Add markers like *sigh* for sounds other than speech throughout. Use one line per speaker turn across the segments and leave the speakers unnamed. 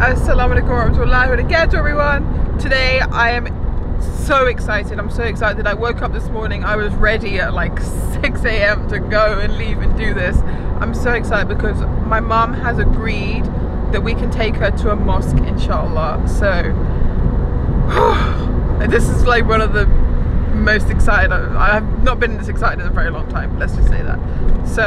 Assalamu alaikum warahmatullahi wabarakatuh everyone. Today I am so excited. I'm so excited. I woke up this morning. I was ready at like 6 a.m. to go and leave and do this. I'm so excited because my mom has agreed that we can take her to a mosque inshallah. So *sighs* this is like one of the most excited. I have not been this excited in a very long time. Let's just say that. So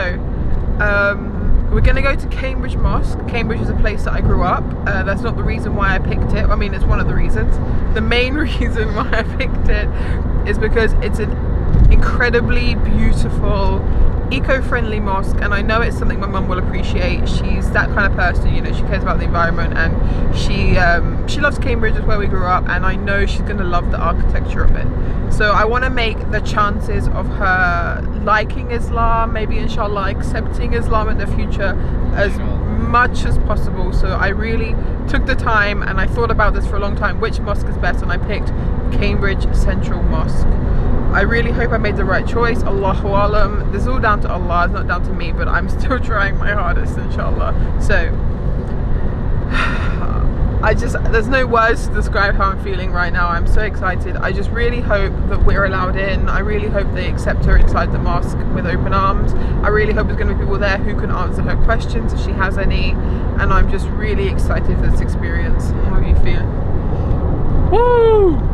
um, we're gonna go to Cambridge Mosque. Cambridge is a place that I grew up. Uh, that's not the reason why I picked it. I mean, it's one of the reasons. The main *laughs* reason why I picked it is because it's an incredibly beautiful eco-friendly mosque and I know it's something my mum will appreciate. She's that kind of person you know she cares about the environment and she um, she loves Cambridge is where we grew up and I know she's gonna love the architecture of it. So I want to make the chances of her liking Islam maybe inshallah accepting Islam in the future as much as possible. So I really took the time and I thought about this for a long time which mosque is best and I picked Cambridge Central Mosque I really hope I made the right choice. Allahu Alam. This is all down to Allah, it's not down to me, but I'm *laughs* still trying my hardest, inshallah. So, *sighs* I just, there's no words to describe how I'm feeling right now. I'm so excited. I just really hope that we're allowed in. I really hope they accept her inside the mosque with open arms. I really hope there's going to be people there who can answer her questions if she has any. And I'm just really excited for this experience. How are you feeling? Woo!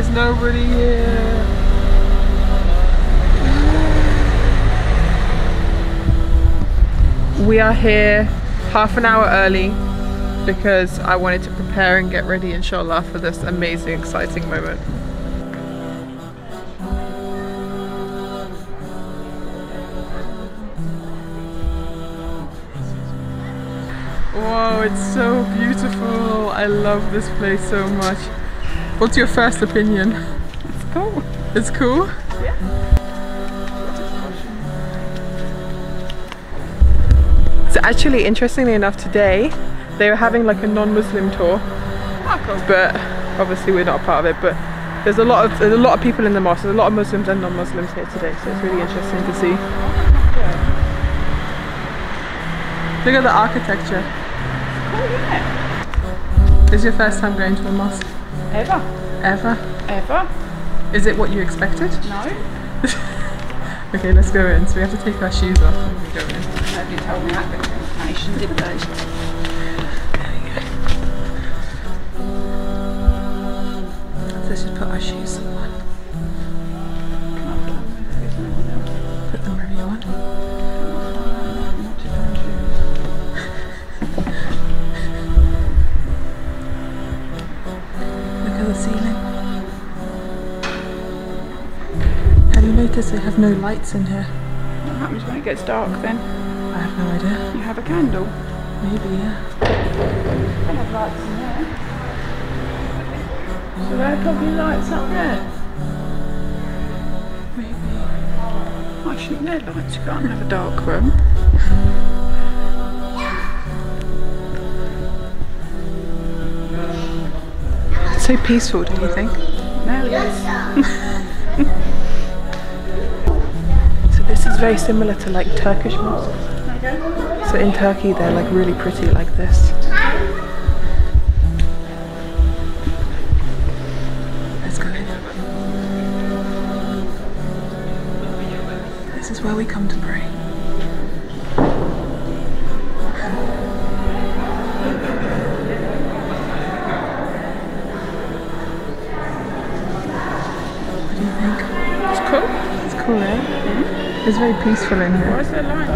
There's nobody here. We are here half an hour early because I wanted to prepare and get ready inshallah for this amazing exciting moment. Whoa, it's so beautiful. I love this place so much. What's your first opinion?
It's cool.
It's cool?
Yeah.
So actually, interestingly enough, today they were having like a non-Muslim tour,
Oh, cool.
but obviously we're not a part of it. But there's a lot of there's a lot of people in the mosque. There's a lot of Muslims and non-Muslims here today, so it's really interesting to see. Look at the architecture.
Cool, isn't?
This is your first time going to a mosque
Ever.
ever?
Ever?
Is it what you expected?
No. *laughs*
Okay, let's go in. So we have to take our shoes off when we go in.
Nobody told me that information, did they?
Let's just put our shoes on. You noticed they have no lights in here?
What happens when it gets dark then?
I have no idea.
You have a candle.
Maybe, yeah.
They have lights in there. So there are probably lights up there.
Maybe.
Why shouldn't there lights? You can't have a dark room.
It's so peaceful, don't you think?
There *laughs*
very similar to like Turkish mosques. So in Turkey they're like really pretty like this. Let's go in. This is where we come to pray. What do you think?
It's cool.
It's cool, eh? It's very peaceful in here.
Why is there between.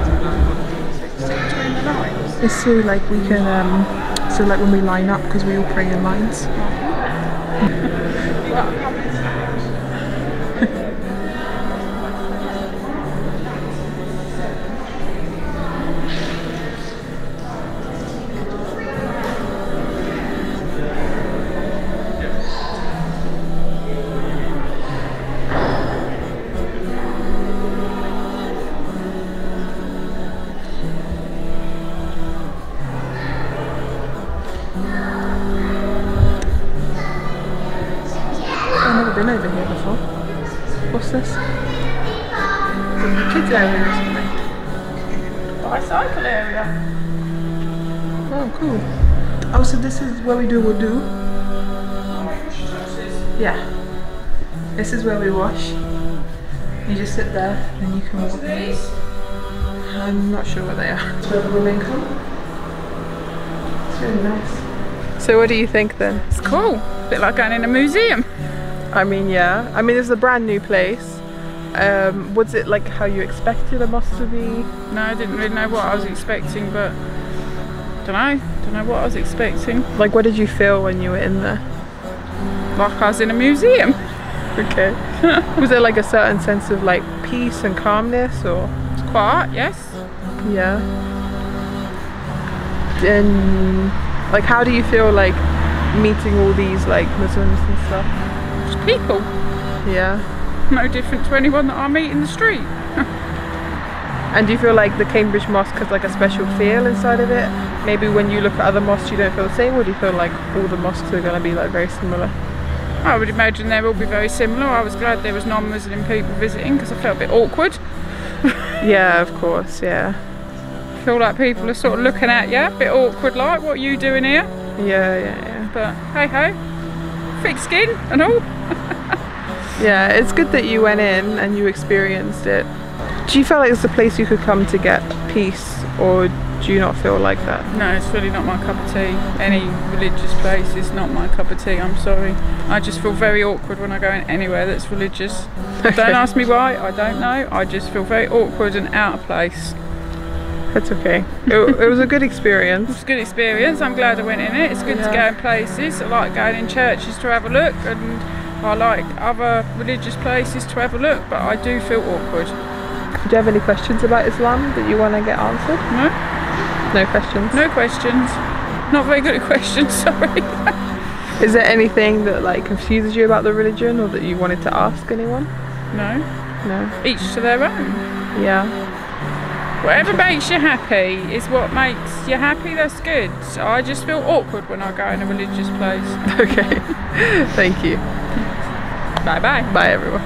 It's so like we can, um, so like when we line up, because we all pray in lines. *laughs* this? The kids area or something.
Bicycle area.
Oh, cool. Oh, so this is where we do wudu? Yeah. This is where we wash. You just sit there and you can walk.
These?
I'm not sure what they are. It's where the women come. It's really nice. So what do you think then?
It's cool. A bit like going in a museum.
I mean, yeah. I mean, it's a brand new place. Um, was it like how you expected a mosque to be?
No, I didn't really know what I was expecting, but don't know. Don't know what I was expecting.
Like, what did you feel when you were in there?
Like I was in a museum.
Okay. *laughs* was there like a certain sense of like peace and calmness, or
It's quiet, yes.
yeah? And like, how do you feel like meeting all these like Muslims and stuff?
People.
Yeah.
No different to anyone that I meet in the street. *laughs*
And do you feel like the Cambridge Mosque has like a special feel inside of it? Maybe when you look at other mosques you don't feel the same, or do you feel like all the mosques are going to be like very similar?
I would imagine they will be very similar. I was glad there was non-Muslim people visiting because I felt a bit awkward. *laughs*
Yeah, of course, yeah.
I feel like people are sort of looking at you, a bit awkward like, what are you doing here?
Yeah, yeah, yeah.
But hey ho, thick skin and all. *laughs*
Yeah, it's good that you went in and you experienced it. Do you feel like it's a place you could come to get peace, or do you not feel like that?
No, it's really not my cup of tea. Any religious place is not my cup of tea, I'm sorry. I just feel very awkward when I go in anywhere that's religious.
Okay. *laughs*
Don't ask me why, I don't know. I just feel very awkward and out of place.
That's okay. *laughs* It, it was a good experience.
It's a good experience, I'm glad I went in it. It's good to go in places. I like going in churches to have a look and I like other religious places to have a look, but I do feel awkward.
Do you have any questions about Islam that you want to get answered?
No?
No questions.
No questions. Not very good at questions, *laughs* sorry.
Is there anything that like confuses you about the religion, or that you wanted to ask anyone?
no.
No.
Each to their own.
Yeah.
Whatever makes you happy is what makes you happy, that's good. I just feel awkward when I go in a religious place. *laughs*
Okay. Thank you
bye bye.
Bye everyone.